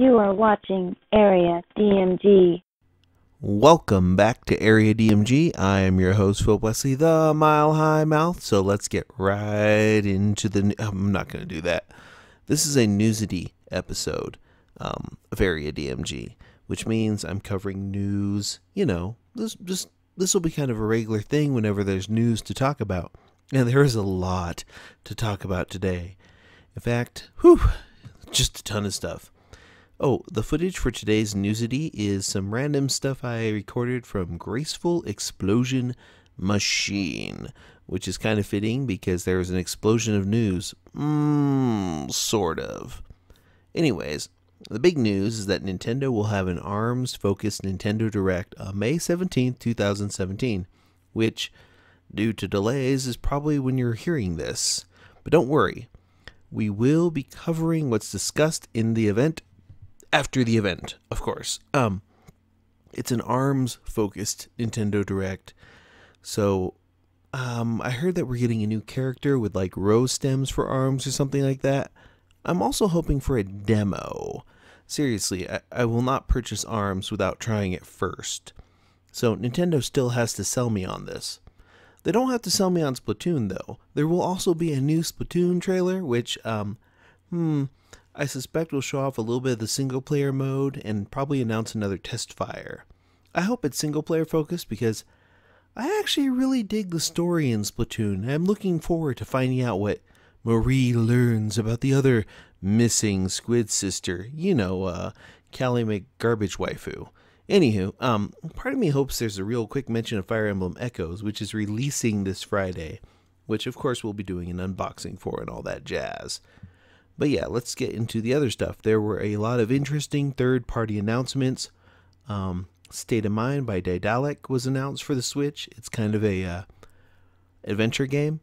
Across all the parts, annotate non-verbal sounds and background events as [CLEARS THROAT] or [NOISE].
You are watching Area DMG. Welcome back to Area DMG. I am your host, Phil Wesley, the Mile High Mouth. So let's get right into the. I'm not going to do that. This is a newsity episode um, of Area DMG, which means I'm covering news. You know, this just this will be kind of a regular thing whenever there's news to talk about, and there is a lot to talk about today. In fact, whew, just a ton of stuff. Oh, the footage for today's newsity is some random stuff I recorded from Graceful Explosion Machine, which is kind of fitting because there was an explosion of news. Mmm, sort of. Anyways, the big news is that Nintendo will have an ARMS focused Nintendo Direct on May 17th, 2017, which, due to delays, is probably when you're hearing this. But don't worry, we will be covering what's discussed in the event after the event, of course. Um, it's an ARMS focused Nintendo Direct. So, um, I heard that we're getting a new character with like rose stems for arms or something like that. I'm also hoping for a demo. Seriously, I, I will not purchase ARMS without trying it first. So, Nintendo still has to sell me on this. They don't have to sell me on Splatoon though. There will also be a new Splatoon trailer, which, um, hmm, I suspect we'll show off a little bit of the single player mode and probably announce another test fire. I hope it's single player focused because I actually really dig the story in Splatoon I'm looking forward to finding out what Marie learns about the other missing squid sister, you know, uh, Callie McGarbage waifu. Anywho, um, part of me hopes there's a real quick mention of Fire Emblem Echoes, which is releasing this Friday, which of course we'll be doing an unboxing for and all that jazz. But yeah, let's get into the other stuff. There were a lot of interesting third party announcements. Um, State of Mind by Daedalic was announced for the Switch. It's kind of a uh, adventure game.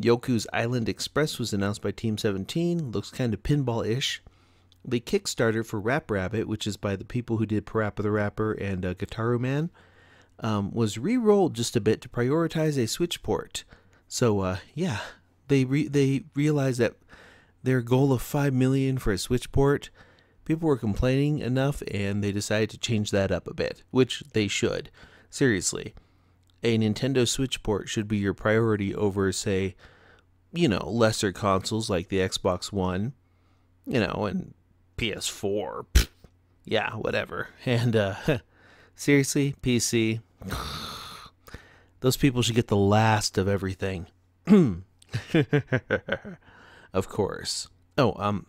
Yoku's Island Express was announced by Team 17. Looks kind of pinball ish. The Kickstarter for Rap Rabbit, which is by the people who did Parappa the Rapper and uh, Gitaroo Man, um, was re rolled just a bit to prioritize a Switch port. So, uh, yeah, they, re- they realized that their goal of 5 million for a Switch port, people were complaining enough and they decided to change that up a bit, which they should. Seriously. A Nintendo Switch port should be your priority over say, you know, lesser consoles like the Xbox One, you know, and PS4. Pfft, yeah, whatever. [LAUGHS] And uh [LAUGHS] seriously, PC [SIGHS] those people should get the last of everything. [CLEARS THROAT] of course. Oh, um,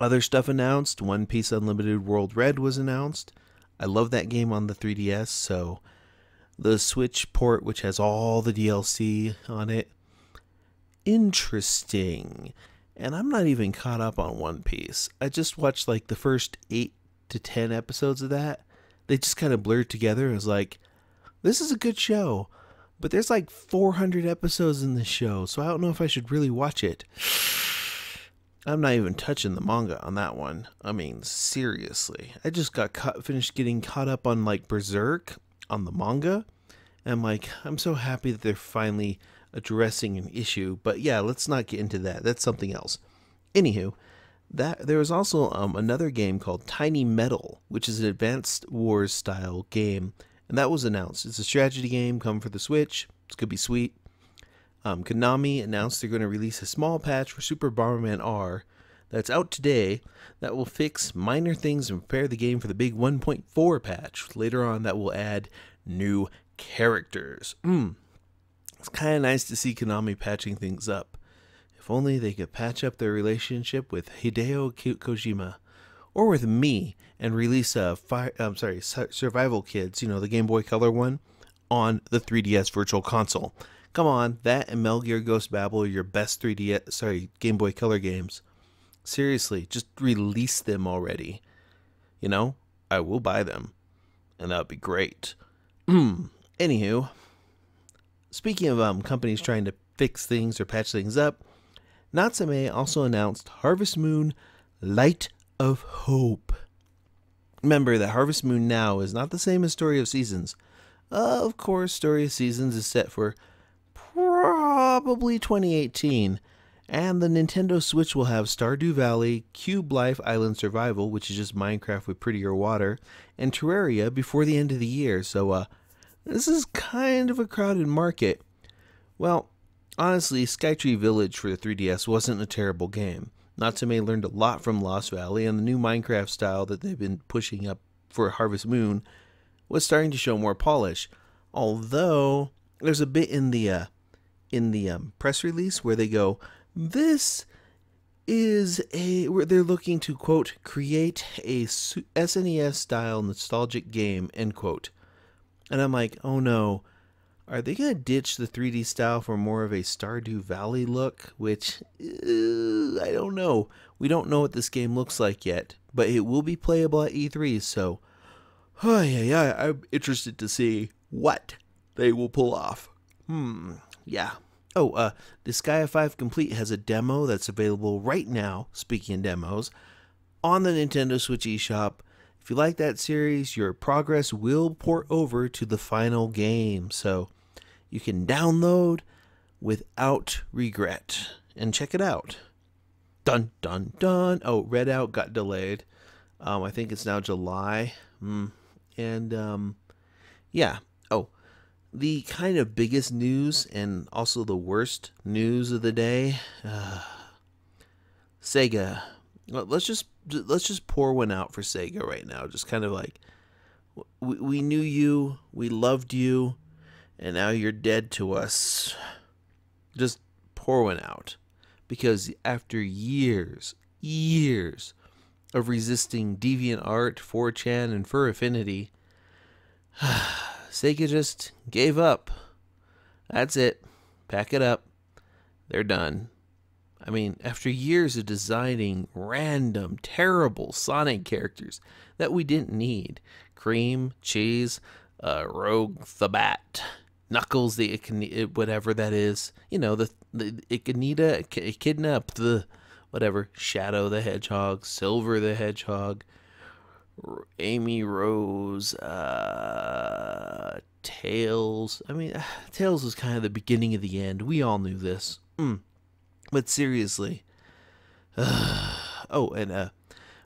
other stuff announced. One Piece Unlimited World Red was announced. I love that game on the 3DS, so the Switch port, which has all the DLC on it, interesting. And I'm not even caught up on One Piece. I just watched like the first eight to ten episodes of that. They just kind of blurred together. It was like, this is a good show. But there's like 400 episodes in this show, so I don't know if I should really watch it. I'm not even touching the manga on that one. I mean, seriously. I just got caught, finished getting caught up on like Berserk on the manga. And like, I'm so happy that they're finally addressing an issue. But yeah, let's not get into that. That's something else. Anywho, that there was also um, another game called Tiny Metal, which is an advanced wars style game and that was announced. It's a strategy game come for the Switch. It's gonna be sweet. Um, Konami announced they're going to release a small patch for Super Bomberman R that's out today that will fix minor things and prepare the game for the big 1.4 patch. Later on, that will add new characters. Mm. It's kind of nice to see Konami patching things up. If only they could patch up their relationship with Hideo Kojima or with me and release a fire, I'm sorry, Survival Kids, you know, the Game Boy Color one, on the 3DS Virtual Console. Come on, that and Metal Gear Ghost Babel are your best 3D sorry, Game Boy Color games. Seriously, just release them already. You know, I will buy them, and that would be great. [CLEARS THROAT] Anywho, speaking of um, companies trying to fix things or patch things up, Natsume also announced Harvest Moon Light of hope. Remember that Harvest Moon Now is not the same as Story of Seasons. Uh, of course, Story of Seasons is set for probably 2018, And the Nintendo Switch will have Stardew Valley, Cube Life Island Survival, which is just Minecraft with prettier water, and Terraria before the end of the year. So, uh, this is kind of a crowded market. Well, honestly, Skytree Village for the 3DS wasn't a terrible game. Natsume learned a lot from Lost Valley, and the new Minecraft style that they've been pushing up for Harvest Moon was starting to show more polish. Although there's a bit in the uh, in the um, press release where they go, "This is a where they're looking to quote create a SNES style nostalgic game end quote," and I'm like, "Oh no." Are they to ditch the 3D style for more of a Stardew Valley look? Which, uh, I don't know. We don't know what this game looks like yet, but it will be playable at E3, so oh, yeah, yeah, I'm interested to see what they will pull off. Hmm, yeah. Oh, uh, Disgaea 5 Complete has a demo that's available right now, speaking of demos, on the Nintendo Switch eShop. If you like that series, your progress will port over to the final game. So, you can download without regret and check it out. Dun dun dun. Oh, Redout got delayed. Um, I think it's now July. Mm. And um, yeah. Oh, the kind of biggest news and also the worst news of the day. Uh, Sega. Let's just let's just pour one out for Sega right now. Just kind of like we, we knew you, we loved you and now you're dead to us. Just pour one out. Because after years, years of resisting deviant art, 4chan, and Fur Affinity, [SIGHS] Sega just gave up. That's it. Pack it up. They're done. I mean, after years of designing random, terrible Sonic characters that we didn't need Cream, Cheese, uh, Rouge the Bat, Knuckles, the whatever that is, you know, the the Echinida, Echidna, the whatever, Shadow the Hedgehog, Silver the Hedgehog, Amy Rose, uh, Tails. I mean, Tails was kind of the beginning of the end. We all knew this. Mm. But seriously, uh, [SIGHS] oh, and uh,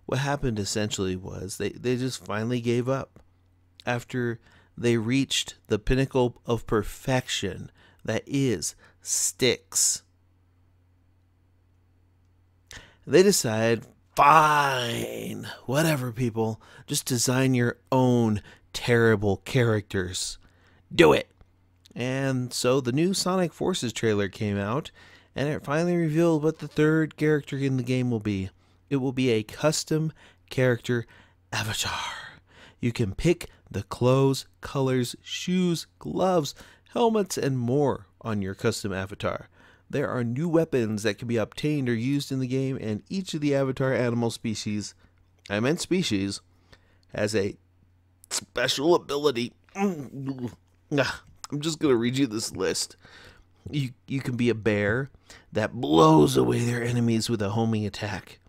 what happened essentially was they they just finally gave up after they reached the pinnacle of perfection that is Sticks. They decide, fine, whatever, people, just design your own terrible characters. Do it. And so the new Sonic Forces trailer came out, and it finally revealed what the third character in the game will be. It will be a custom character avatar. You can pick the clothes, colors, shoes, gloves, helmets, and more on your custom avatar. There are new weapons that can be obtained or used in the game, and each of the avatar animal species, I meant species, has a special ability. Mm. Ah, I'm just going to read you this list. You, you can be a bear that blows away their enemies with a homing attack,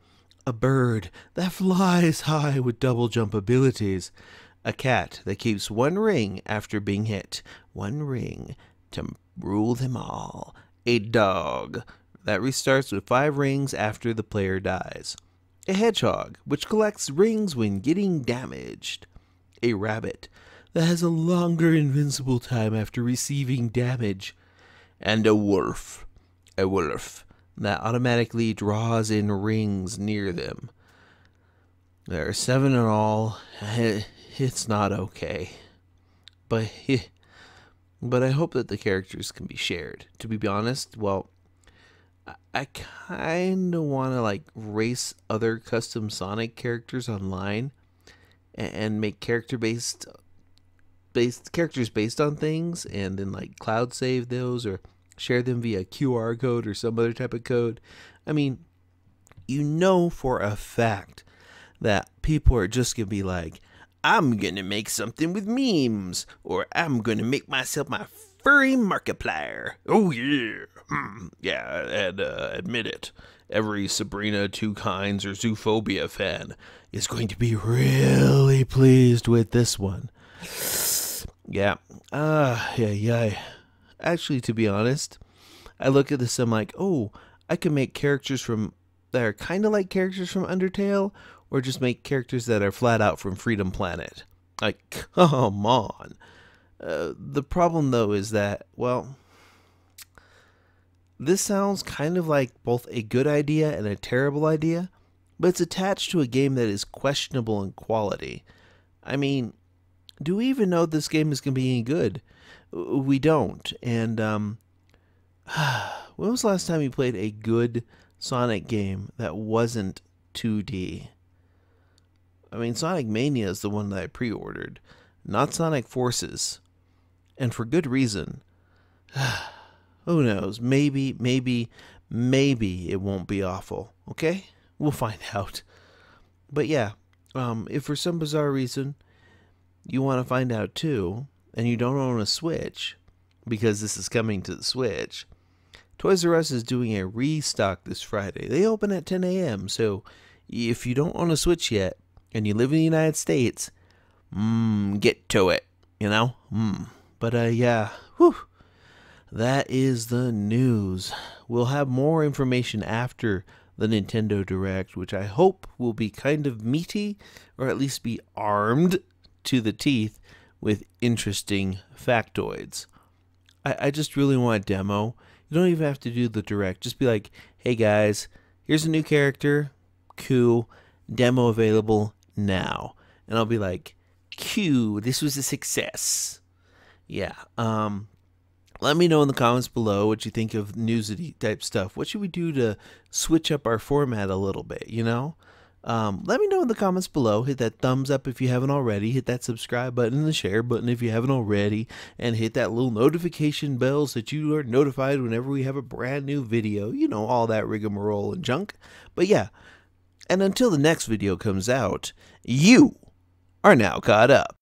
a bird that flies high with double jump abilities, a cat that keeps one ring after being hit, one ring to rule them all. A dog that restarts with five rings after the player dies. A hedgehog, which collects rings when getting damaged. A rabbit that has a longer invincible time after receiving damage. And a wolf, a wolf that automatically draws in rings near them. There are seven in all it's not okay. But but I hope that the characters can be shared. To be honest, well, I kind of want to like race other custom Sonic characters online and make character based based characters based on things and then like cloud save those or share them via QR code or some other type of code. I mean, you know for a fact that people are just going to be like, I'm gonna make something with memes, or I'm gonna make myself my furry Markiplier. Oh yeah, hmm. yeah, and uh, admit it. Every Sabrina Two Kinds or Zoophobia fan is going to be really pleased with this one. [SIGHS] Yeah, ah, uh, yeah, yeah. Actually, to be honest, I look at this, I'm like, oh, I can make characters from that are kind of like characters from Undertale, or just make characters that are flat out from Freedom Planet. Like, [LAUGHS] come on. Uh, the problem, though, is that, well, this sounds kind of like both a good idea and a terrible idea, but it's attached to a game that is questionable in quality. I mean, do we even know this game is going to be any good? We don't. And um, [SIGHS] when was the last time you played a good Sonic game that wasn't 2D? I mean, Sonic Mania is the one that I pre ordered, not Sonic Forces. And for good reason. [SIGHS] Who knows? Maybe, maybe, maybe it won't be awful. Okay? We'll find [LAUGHS] out. But yeah, um, if for some bizarre reason you want to find out too, and you don't own a Switch, because this is coming to the Switch, Toys R Us is doing a restock this Friday. They open at 10 a.m., so if you don't own a Switch yet and you live in the United States, mm, get to it, you know? Mm. But uh, yeah, whew, that is the news. We'll have more information after the Nintendo Direct, which I hope will be kind of meaty, or at least be armed to the teeth with interesting factoids. I, I just really want a demo. You don't even have to do the direct. Just be like, hey guys, here's a new character. Cool. Demo available now. And I'll be like, Q, this was a success. Yeah. Um, let me know in the comments below what you think of newsy type stuff. What should we do to switch up our format a little bit, you know? Um, let me know in the comments below. Hit that thumbs up if you haven't already. Hit that subscribe button and the share button if you haven't already. And hit that little notification bell so that you are notified whenever we have a brand new video. You know, all that rigmarole and junk. But yeah, and until the next video comes out, you are now caught up.